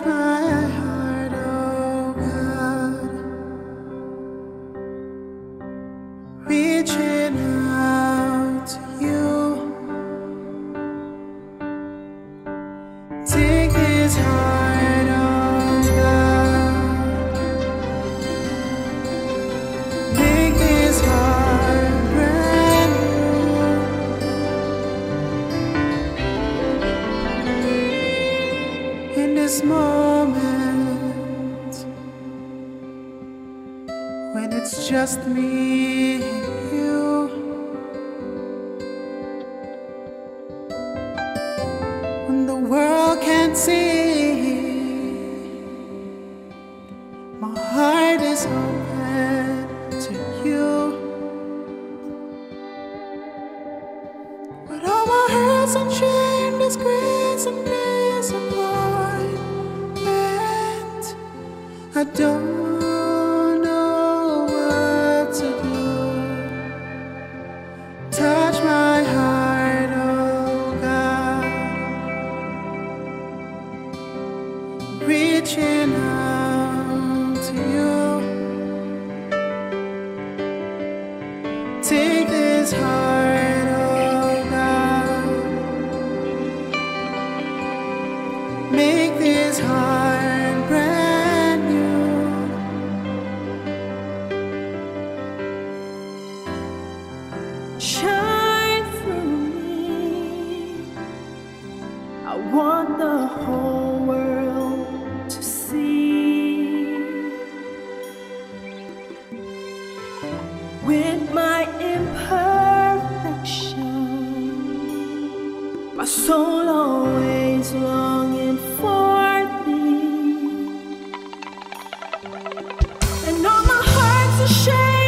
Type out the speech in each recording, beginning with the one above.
my when it's just me and you. When the world can't see, my heart is open to you. But all my hurts and shame, disgrace and disappointment, I don't Take this heart, oh God. Make this heart brand new. Shine through me. I want the whole world. soul always longing for thee, and all my heart's ashamed.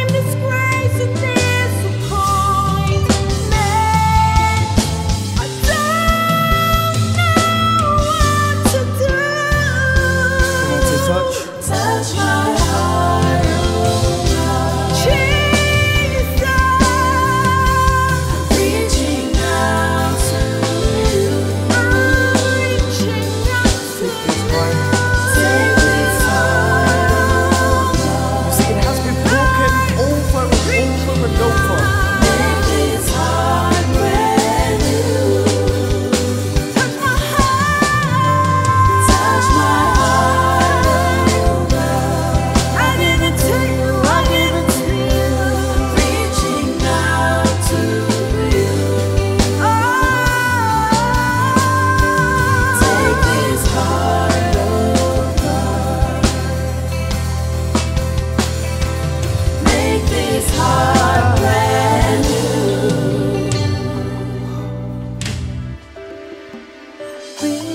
You.